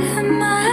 Am I